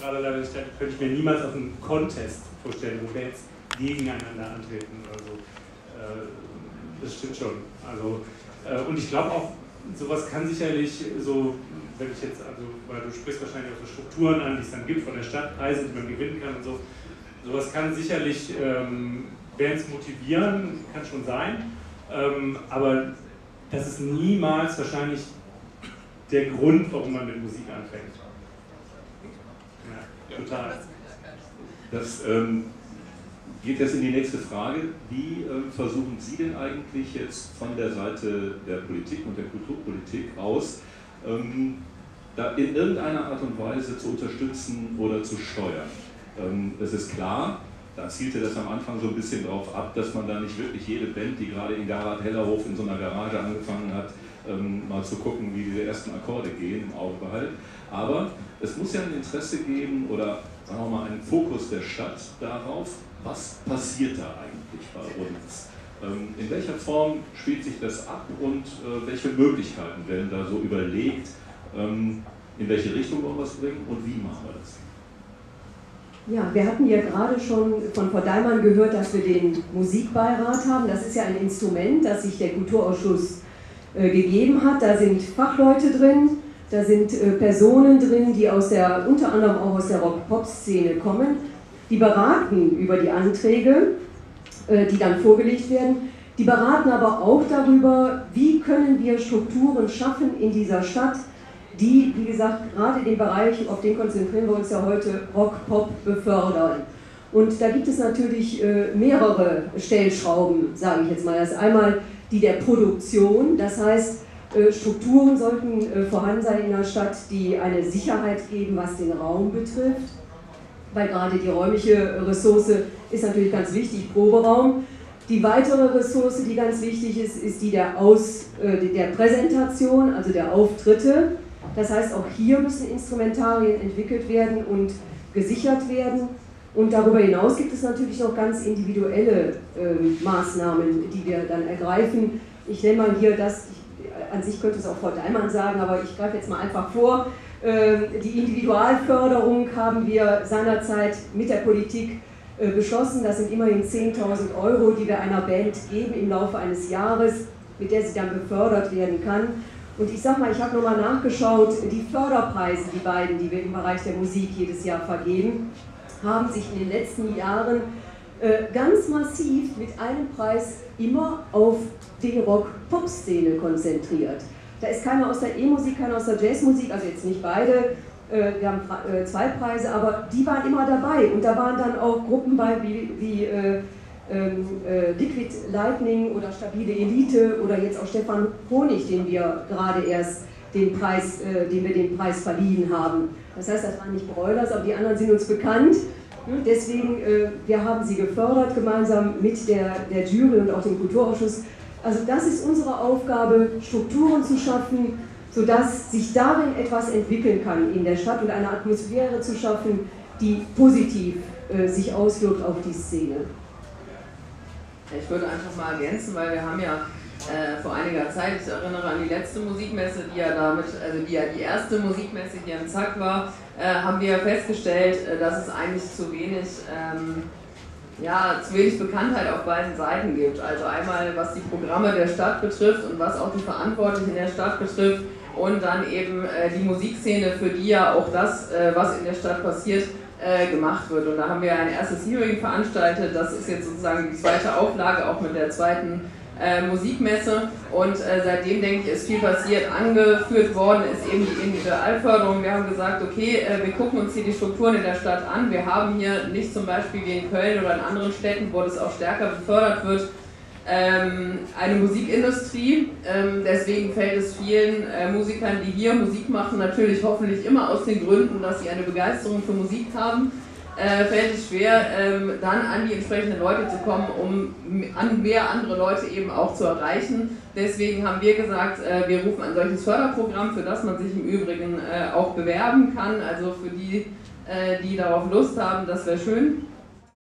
gerade leider nicht, könnte ich mir niemals auf einen Contest vorstellen, wo wir jetzt gegeneinander antreten oder so. Äh, das stimmt schon. Also, äh, und ich glaube auch, sowas kann sicherlich so, wenn ich jetzt, also, weil du sprichst wahrscheinlich auch so Strukturen an, die es dann gibt von der Stadt, Preise, die man gewinnen kann und so. Sowas kann sicherlich, ähm, es motivieren, kann schon sein, ähm, aber das ist niemals wahrscheinlich der Grund, warum man mit Musik anfängt. Total. Das ähm, geht jetzt in die nächste Frage. Wie ähm, versuchen Sie denn eigentlich jetzt von der Seite der Politik und der Kulturpolitik aus, ähm, da in irgendeiner Art und Weise zu unterstützen oder zu steuern? Ähm, es ist klar, da zielte das am Anfang so ein bisschen darauf ab, dass man da nicht wirklich jede Band, die gerade in Garat-Hellerhof in so einer Garage angefangen hat, ähm, mal zu gucken, wie diese ersten Akkorde gehen, im Auge behalten. Aber es muss ja ein Interesse geben oder sagen wir mal einen Fokus der Stadt darauf, was passiert da eigentlich bei uns? Ähm, in welcher Form spielt sich das ab und äh, welche Möglichkeiten werden da so überlegt? Ähm, in welche Richtung wollen wir es bringen und wie machen wir das? Ja, wir hatten ja gerade schon von Frau Daimann gehört, dass wir den Musikbeirat haben. Das ist ja ein Instrument, das sich der Kulturausschuss äh, gegeben hat. Da sind Fachleute drin, da sind äh, Personen drin, die aus der, unter anderem auch aus der Rock-Pop-Szene kommen. Die beraten über die Anträge, äh, die dann vorgelegt werden. Die beraten aber auch darüber, wie können wir Strukturen schaffen in dieser Stadt, die, wie gesagt, gerade den Bereich, auf den konzentrieren wir uns ja heute, Rock, Pop befördern. Und da gibt es natürlich äh, mehrere Stellschrauben, sage ich jetzt mal. Das ist einmal die der Produktion, das heißt, äh, Strukturen sollten äh, vorhanden sein in der Stadt, die eine Sicherheit geben, was den Raum betrifft, weil gerade die räumliche Ressource ist natürlich ganz wichtig, Proberaum. Die weitere Ressource, die ganz wichtig ist, ist die der, Aus, der Präsentation, also der Auftritte. Das heißt, auch hier müssen Instrumentarien entwickelt werden und gesichert werden. Und darüber hinaus gibt es natürlich noch ganz individuelle äh, Maßnahmen, die wir dann ergreifen. Ich nenne mal hier das, ich, an sich könnte es auch Frau Daimann sagen, aber ich greife jetzt mal einfach vor. Äh, die Individualförderung haben wir seinerzeit mit der Politik äh, beschlossen. Das sind immerhin 10.000 Euro, die wir einer Band geben im Laufe eines Jahres, mit der sie dann befördert werden kann. Und ich sag mal, ich habe nochmal nachgeschaut, die Förderpreise, die beiden, die wir im Bereich der Musik jedes Jahr vergeben, haben sich in den letzten Jahren äh, ganz massiv mit einem Preis immer auf die Rock-Pop-Szene konzentriert. Da ist keiner aus der E-Musik, keiner aus der Jazzmusik, also jetzt nicht beide, äh, wir haben äh, zwei Preise, aber die waren immer dabei und da waren dann auch Gruppen bei wie, wie äh, ähm, äh, Liquid Lightning oder Stabile Elite oder jetzt auch Stefan Honig, den wir gerade erst den Preis, äh, den wir den Preis verliehen haben. Das heißt, das waren nicht Broilers, aber die anderen sind uns bekannt. Hm, deswegen, äh, wir haben sie gefördert, gemeinsam mit der, der Jury und auch dem Kulturausschuss. Also das ist unsere Aufgabe, Strukturen zu schaffen, sodass sich darin etwas entwickeln kann in der Stadt und eine Atmosphäre zu schaffen, die positiv äh, sich auswirkt auf die Szene. Ich würde einfach mal ergänzen, weil wir haben ja äh, vor einiger Zeit, ich erinnere an die letzte Musikmesse, die ja damit, also die ja die erste Musikmesse hier in Zack war, äh, haben wir festgestellt, äh, dass es eigentlich zu wenig, ähm, ja, zu wenig Bekanntheit auf beiden Seiten gibt. Also einmal was die Programme der Stadt betrifft und was auch die Verantwortlichen der Stadt betrifft und dann eben äh, die Musikszene, für die ja auch das, äh, was in der Stadt passiert, gemacht wird. Und da haben wir ein erstes Hearing veranstaltet. Das ist jetzt sozusagen die zweite Auflage, auch mit der zweiten äh, Musikmesse. Und äh, seitdem, denke ich, ist viel passiert. Angeführt worden ist eben die Individualförderung. Wir haben gesagt, okay, äh, wir gucken uns hier die Strukturen in der Stadt an. Wir haben hier nicht zum Beispiel wie in Köln oder in anderen Städten, wo das auch stärker befördert wird, eine Musikindustrie. Ähm, deswegen fällt es vielen äh, Musikern, die hier Musik machen, natürlich hoffentlich immer aus den Gründen, dass sie eine Begeisterung für Musik haben, äh, fällt es schwer, ähm, dann an die entsprechenden Leute zu kommen, um an mehr andere Leute eben auch zu erreichen. Deswegen haben wir gesagt, äh, wir rufen ein solches Förderprogramm, für das man sich im Übrigen auch bewerben kann. Also für die, die darauf Lust haben, das wäre schön.